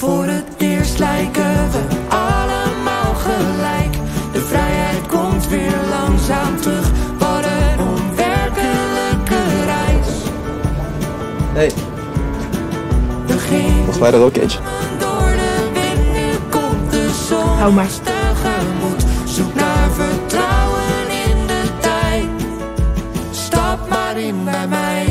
Voor het eerst lijken we allemaal gelijk. De vrijheid komt weer langzaam terug. Wat een onwerkelijke reis. Hey. Volgens mij dat ook eentje. Door de wind, komt de zon. Hou maar. Tegemoet. Zoek naar vertrouwen in de tijd. Stap maar in bij mij.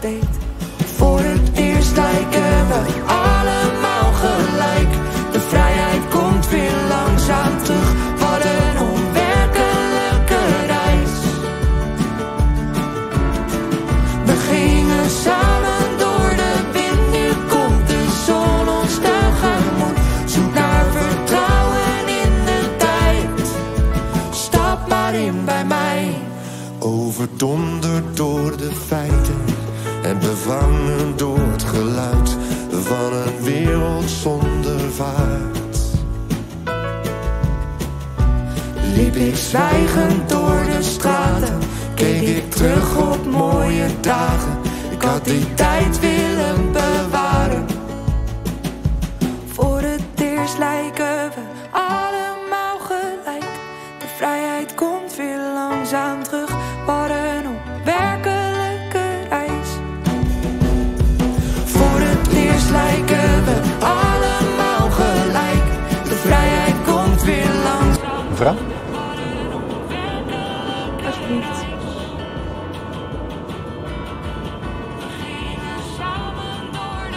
Voor het eerst lijken we allemaal gelijk. De vrijheid komt weer langzaam terug. Wat een onwerkelijke reis. We gingen samen door de wind, nu komt de zon ons tegemoet. Zoek naar vertrouwen in de tijd. Stap maar in bij mij. Overdonderd door de feiten en bevangen door het geluid van een wereld zonder vaart. Liep ik zwijgend door de straten, keek ik terug op mooie dagen. Ik had die tijd willen bewaren. Voor het eerst lijken we allemaal gelijk. De vrijheid komt weer langzaam terug. Langzaam. Mevrouw? Alsjeblieft. Samen door